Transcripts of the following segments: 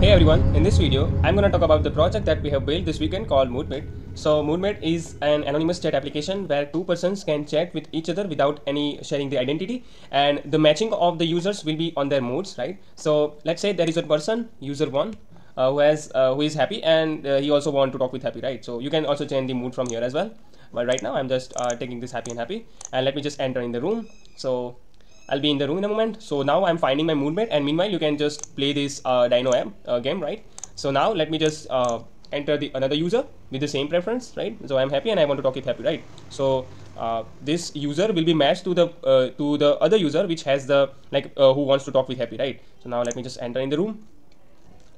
Hey everyone, in this video, I'm to talk about the project that we have built this weekend called MoodMate. So MoodMate is an anonymous chat application where two persons can chat with each other without any sharing the identity and the matching of the users will be on their moods, right? So let's say there is a person, user one, uh, who has uh, who is happy and uh, he also want to talk with happy, right? So you can also change the mood from here as well. But right now I'm just uh, taking this happy and happy and let me just enter in the room. So I'll be in the room in a moment. So now I'm finding my moodmate and meanwhile you can just play this uh, Dino app uh, game, right? So now let me just uh, enter the another user with the same preference, right? So I'm happy and I want to talk with happy, right? So uh, this user will be matched to the uh, to the other user which has the like uh, who wants to talk with happy, right? So now let me just enter in the room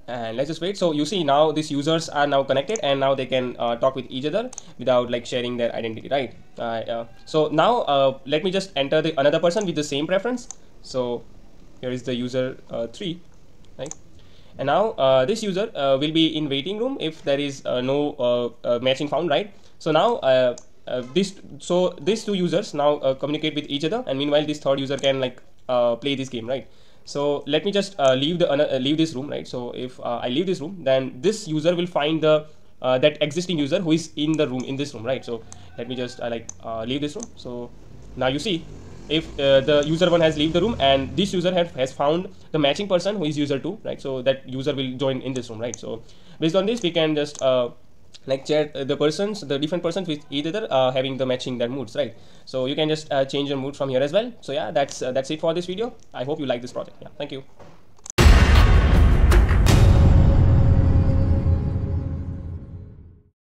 and let's just wait. So you see now these users are now connected and now they can uh, talk with each other without like sharing their identity right? Uh, so now uh, let me just enter the another person with the same preference. So here is the user uh, 3 right? And now uh, this user will be in waiting room if there is no matching found right? So now this so these two users now communicate with each other and meanwhile this third user can like play this game right so let me just uh, leave the uh, leave this room right? So if uh, i leave this room then this user will find the uh, that existing user who is in the room in this room right? So let me just uh, like uh, leave this room. So now you see if the user one has leave the room and this user have, has found the matching person who is user two right? So that user will join in this room right? So based on this we can just like chat uh, the persons the different persons with either uh, having the matching their moods right? So you can just uh, change your mood from here as well. So yeah that's uh, that's it for this video. I hope you like this project. Yeah thank you